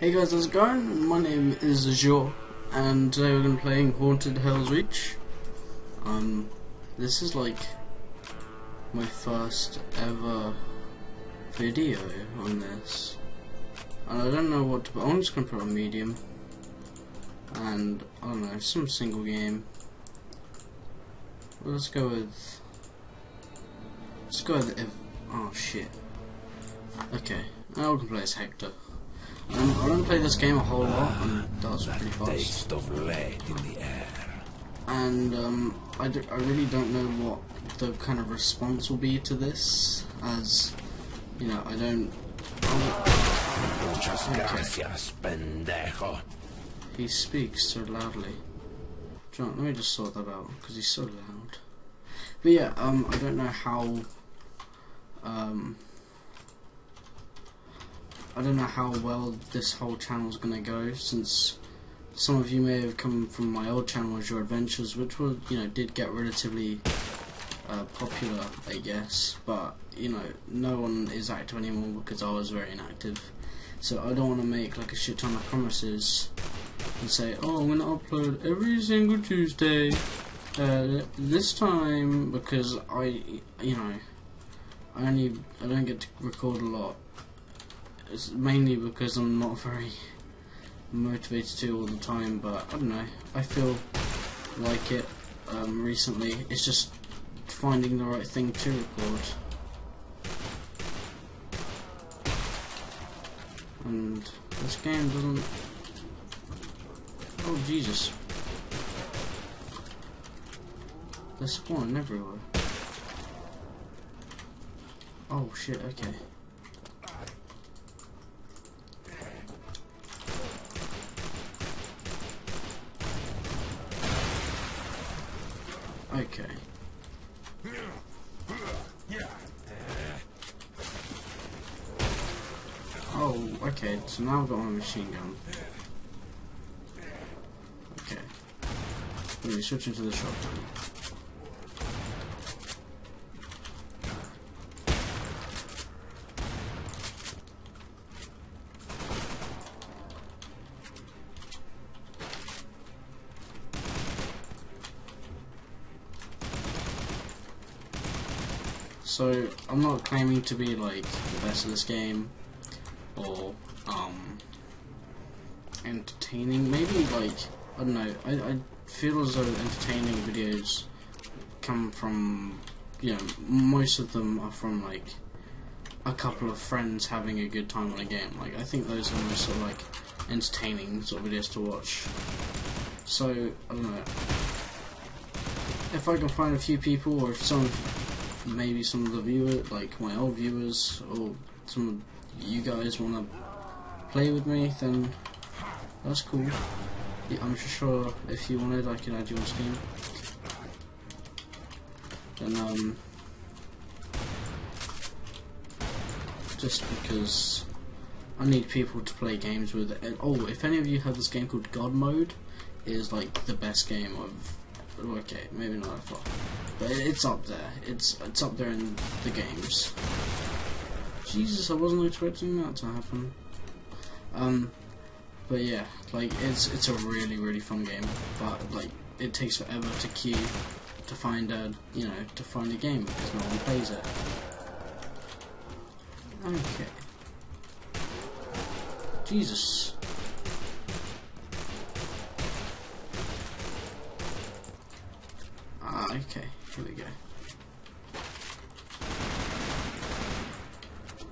Hey guys, how's it going? My name is Azure, and today we're going to be playing Haunted Hell's Reach. Um, this is like my first ever video on this. And I don't know what to put, I'm just going to put on medium. And, I don't know, some single game. Well, let's go with, let's go with, oh shit. Okay, can play as Hector. Um, I don't play this game a whole lot, and that was pretty fast. Taste of lead in the air. And um, I, do, I really don't know what the kind of response will be to this, as you know, I don't. Muchas gracias, pendejo. he speaks so loudly. John, let me just sort that out because he's so loud. But yeah, um, I don't know how. Um, I don't know how well this whole channel is gonna go since some of you may have come from my old channel Azure Adventures, which was you know did get relatively uh, popular, I guess. But you know, no one is active anymore because I was very inactive. So I don't want to make like a shit ton of promises and say, oh, I'm gonna upload every single Tuesday. Uh, this time because I, you know, I only I don't get to record a lot. It's mainly because I'm not very motivated to all the time. But I don't know. I feel like it um, recently. It's just finding the right thing to record. And this game doesn't. Oh Jesus! They're spawning everywhere. Oh shit! Okay. Okay. So now I've got my machine gun. Okay. Let me switch into the shotgun. So, I'm not claiming to be like the best of this game, or um entertaining. Maybe like I don't know. I, I feel as though entertaining videos come from you know most of them are from like a couple of friends having a good time on a game. Like I think those are most sort of like entertaining sort of videos to watch. So I don't know if I can find a few people or if some maybe some of the viewers like my old viewers or some of you guys want to play with me, then that's cool. Yeah, I'm sure if you wanted, I could add you on Steam. Then, um, just because I need people to play games with. And, oh, if any of you have this game called God Mode, it is like the best game of. Okay, maybe not that far, but it's up there. It's it's up there in the games. Jesus, I wasn't expecting that to happen. Um, but yeah, like it's it's a really really fun game, but like it takes forever to queue to find a you know to find a game because no one plays it. Okay. Jesus. Ah, okay. Here we go.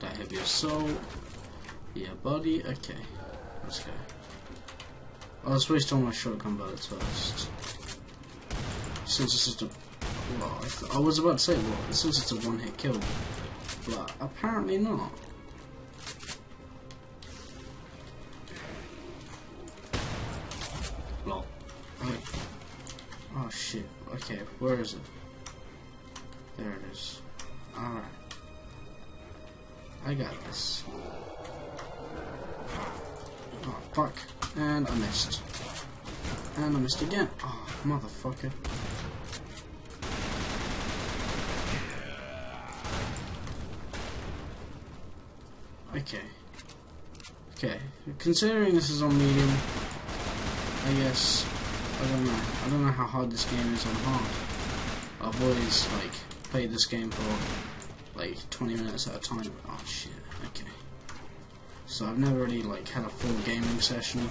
Die heavy assault. Yeah, body. Okay. Let's go. I was supposed to on my shotgun bullets first. Since it's just a. Well, I, I was about to say, well, since it's a one hit kill. But apparently not. Oh shit. Okay, where is it? There it is. Alright. I got this. Oh, fuck. And I missed. And I missed again. Oh, motherfucker. Okay. Okay. considering this is on medium, I guess I don't know. I don't know how hard this game is on hard. I've always like played this game for like 20 minutes at a time. Oh shit. So I've never really like had a full gaming session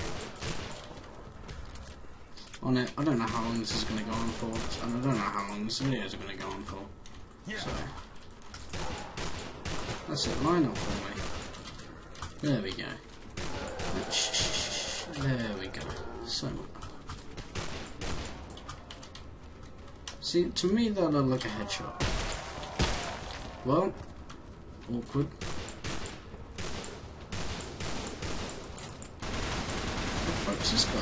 on it. I don't know how long this is going to go on for, and I don't know how long this video is going to go on for. So that's it. Line up for me. There we go. There we go. So much. See, to me that looked like a headshot. Well, awkward. Fuck's this guy?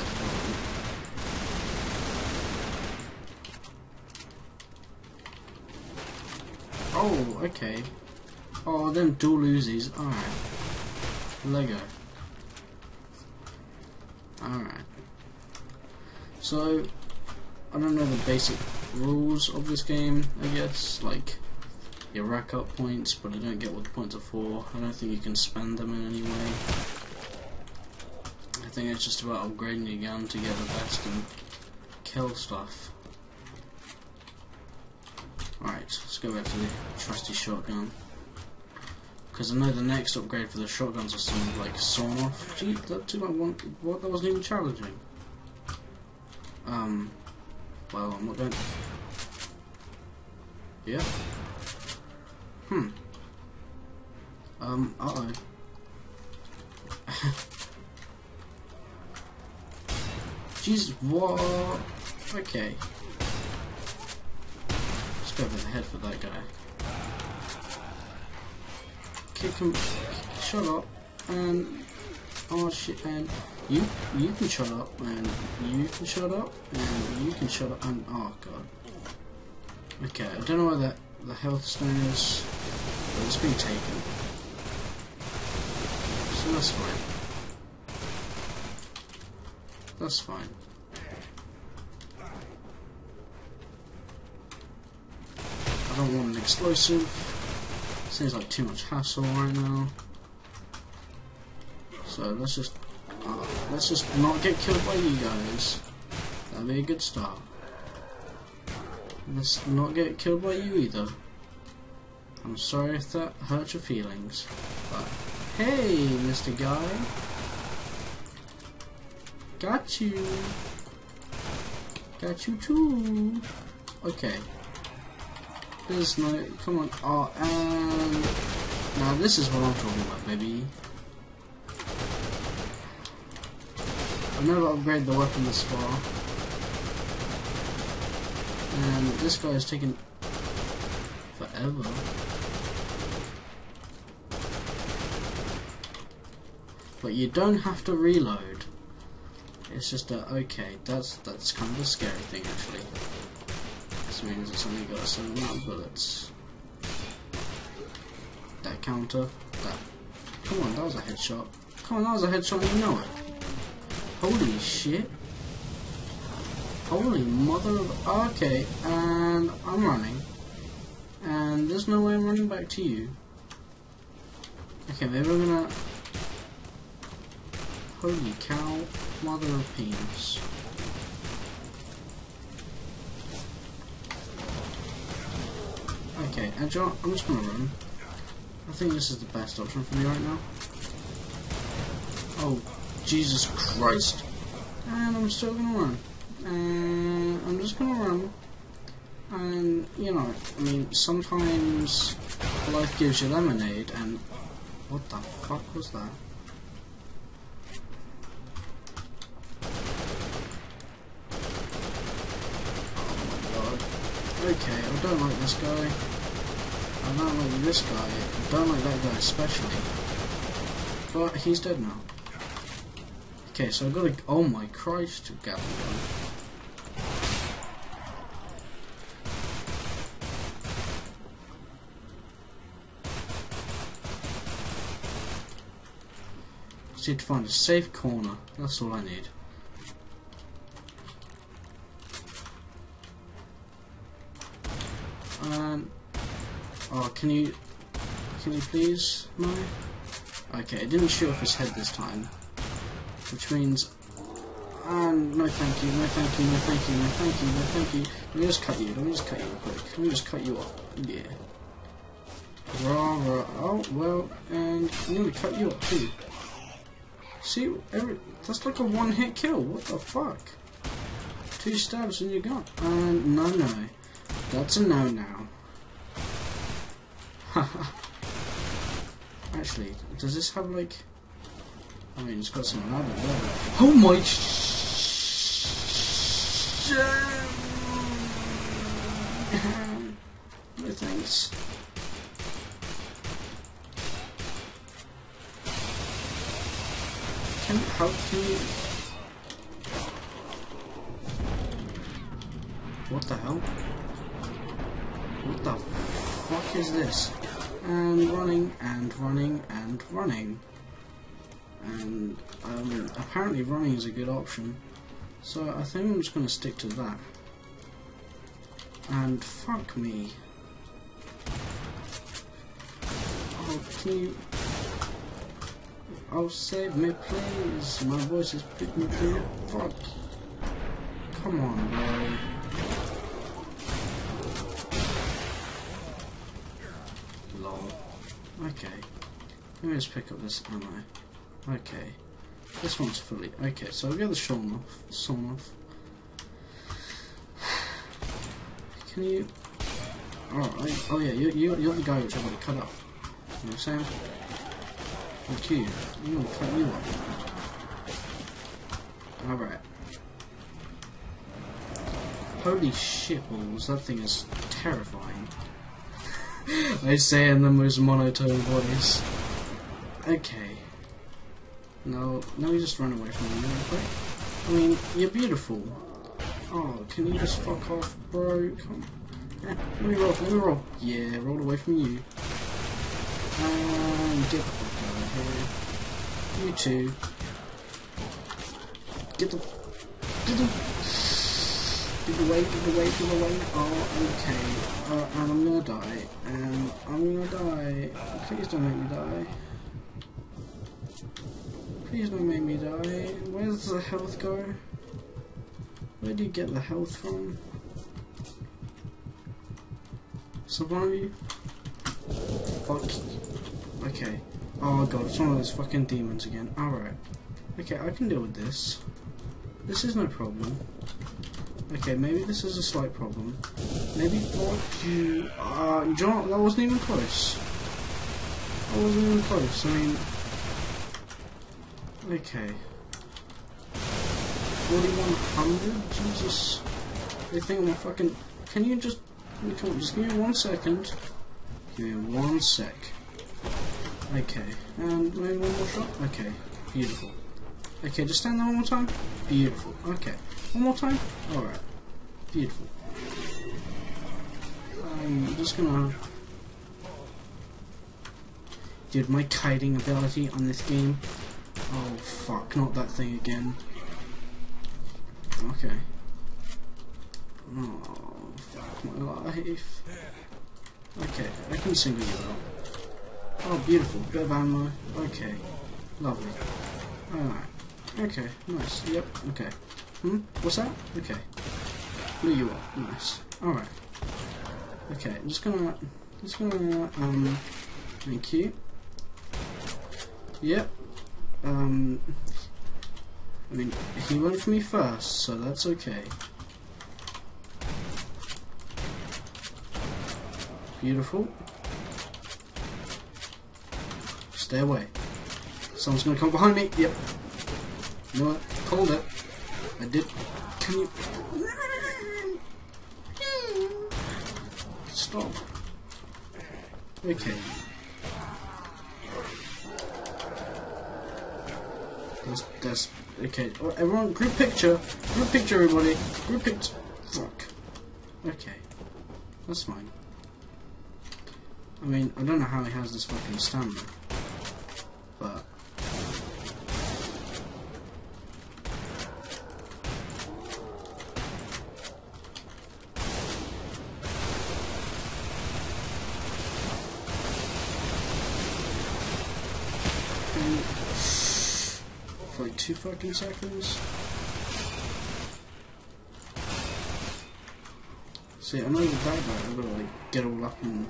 Oh, okay. Oh, them dual Uzis. Alright. Lego. Alright. So, I don't know the basic rules of this game, I guess. Like, you rack up points, but I don't get what the points are for. I don't think you can spend them in any way. Think it's just about upgrading your gun to get the best and kill stuff. Alright, let's go back to the trusty shotgun. Because I know the next upgrade for the shotguns are some like sawn off. Gee, that took like one. What? That wasn't even challenging. Um. Well, I'm not going. Yeah. Hmm. Um. Uh oh. Jeez, what? Okay go over the head for that guy. Kick him, shut up, and oh shit, and you you can shut up, and you can shut up, and you can shut up, and oh god. Okay, I don't know where that the health stone is, but it's been taken, so that's fine. That's fine. I don't want an explosive. Seems like too much hassle right now. So let's just uh, let's just not get killed by you guys. That'd be a good start. Let's not get killed by you either. I'm sorry if that hurt your feelings. But hey, Mr. Guy. Got you. Got you too. Okay. There's no, come on, oh, and, now this is what I'm talking about, baby. I've never upgraded the weapon this far. And this guy is taking forever. But you don't have to reload. It's just a, okay, that's, that's kind of a scary thing actually. This means it's only got a certain amount of bullets. That counter, that. Come on, that was a headshot. Come on, that was a headshot, you know it. Holy shit. Holy mother of. Okay, and I'm running. And there's no way I'm running back to you. Okay, maybe we're gonna. Holy cow, mother of penis. Okay, and I'm just gonna run. I think this is the best option for me right now. Oh, Jesus Christ. And I'm still gonna run. And I'm just gonna run. And, you know, I mean, sometimes life gives you lemonade, and what the fuck was that? Oh okay, I don't like this guy. I don't like this guy. I don't like that guy especially. But he's dead now. Okay, so I've got to... Oh my Christ, Gavin gun. Just need to find a safe corner. That's all I need. And Oh, can you... Can you please? No? Okay, it didn't shoot off his head this time. which means um, no thank you, no thank you, no thank you, no thank you, no thank you. Let me just cut you, let me just cut you real quick. Let me just cut you up. Yeah. Rah, rah. Oh, well, and I'm gonna cut you up too. See, every, that's like a one hit kill. What the fuck? Two stabs and you're gone. Um, no, no. That's a no now. Actually, does this have like. I mean, it's got some other there. Oh my No thanks. Can how can you? What the hell? What the fuck is this? And running and running and running. And um, apparently running is a good option. So I think I'm just going to stick to that. And fuck me. Oh, can you... Oh, save me, please. My voice is picking me through. Fuck. Come on, bro. Lol. Okay. Let me just pick up this ammo. Okay. This one's fully. Okay, so I'll get the sawn off. Sawn off. Can you. Alright. Oh, yeah, you, you, you're the guy which got to cut off. You know what I'm saying? Like you. I'm gonna cut you off. Alright. Holy shit balls, that thing is terrifying. I say in the most monotone voice. Okay. No, no, you just run away from me real quick. I mean, you're beautiful. Oh, can you just fuck off, bro? Come on. Let me roll, let me roll. Yeah, roll away from you. And get the fuck out of here. You too. Get the... Get the... Get away, get away, get away. Oh, okay. Uh, and I'm gonna die. And I'm gonna die. Please don't make me die. Please don't make me die. Where does the health go? Where do you get the health from? You? Fuck. Okay. Oh god, it's one of those fucking demons again. Alright. Okay, I can deal with this. This is no problem. Okay, maybe this is a slight problem. Maybe what you... Uh, John, that wasn't even close. That wasn't even close. I mean... Okay. 4100? Jesus. They think I'm a fucking... Can you just... Just give me one second. Give me one sec. Okay. And maybe one more shot? Okay. Beautiful. Okay, just stand there one more time. Beautiful. Okay. One more time? Alright. Beautiful. I'm just gonna... Dude, my kiting ability on this game. Oh fuck, not that thing again. Okay. Oh, fuck my life. Okay, I can single you out. Oh, beautiful. Bit of ammo. Okay. Lovely. Alright. Okay, nice. Yep, okay. Hmm? What's that? Okay. There you are. Nice. Alright. Okay, I'm just gonna... Just gonna... Um... Thank you. Yep. Um... I mean, he went for me first, so that's okay. Beautiful. Stay away. Someone's gonna come behind me. Yep. You know what? Called it. I did. You... Stop. Okay. That's, that's okay. Oh, everyone, group picture. Group picture, everybody. Group picture. Fuck. Okay. That's fine. I mean, I don't know how he has this fucking stamina. 40 seconds. See, I'm not even that bad, I'm gonna like, get all up and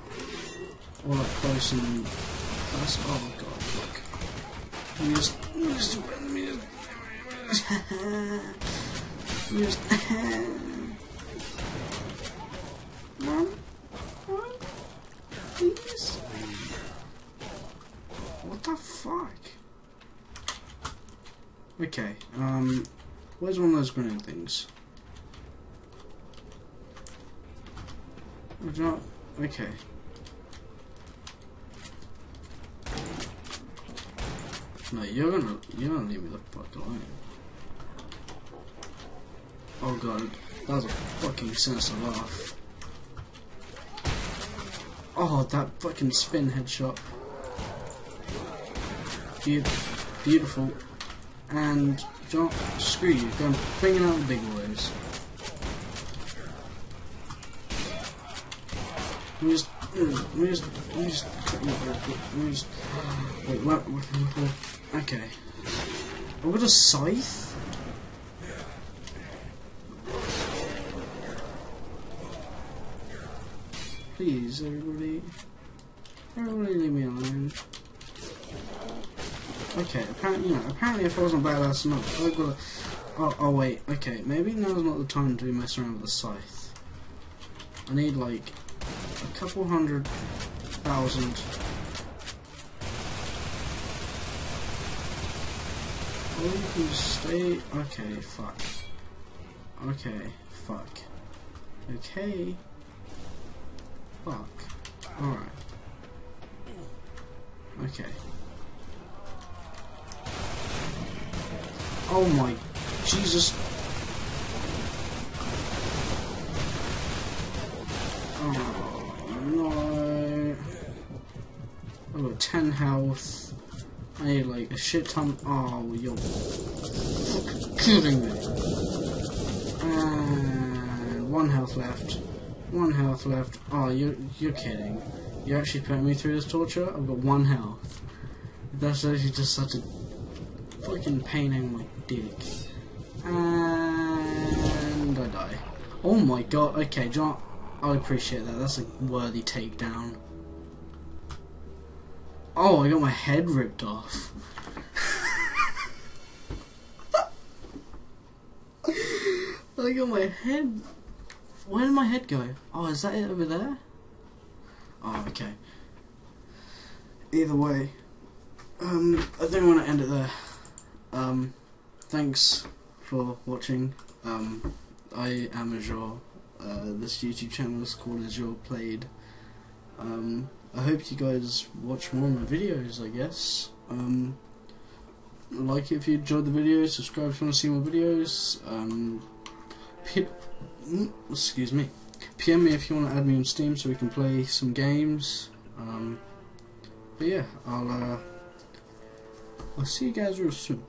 all up close and fast. Oh my god, fuck. Let me just, let me just, let me just, just, Mom? Mom? Please? What the fuck? Okay, um, where's one of those grenade things? Would not, okay. No, you're gonna, you're gonna leave me the fuck alone. Oh god, that was a fucking sinister laugh. Oh, that fucking spin headshot. Be beautiful. And, John, screw you, go and bring out the big boys. Me just, me just, me just, just, wait, what, what, what, okay. I've got a scythe? Please, everybody. Everybody leave me alone. Okay, apparently, apparently if I wasn't badass enough, oh, I've got to, oh, oh wait, okay, maybe now's not the time to be messing around with the scythe. I need like a couple hundred thousand. Oh, you can stay. Okay, fuck. Okay, fuck. Okay. Fuck. Alright. Okay. Oh my Jesus. Oh no. I've got 10 health. I need like a shit ton. Oh, you're fucking kidding me. And one health left. One health left. Oh, you're, you're kidding. You're actually putting me through this torture? I've got one health. That's actually just such a fucking pain in my dick. And I die. Oh my god, okay, John, I appreciate that. That's a worthy takedown. Oh, I got my head ripped off. I got my head where did my head go? Oh, is that it over there? Oh, okay. Either way, um, I think I want to end it there. Um, thanks for watching. Um, I am Azure. Uh, this YouTube channel is called Azure Played. Um, I hope you guys watch more of my videos, I guess. Um, like it if you enjoyed the video, subscribe if you want to see more videos. Um, Mm, excuse me. PM me if you want to add me on Steam so we can play some games. Um, but yeah, I'll uh, I'll see you guys real soon.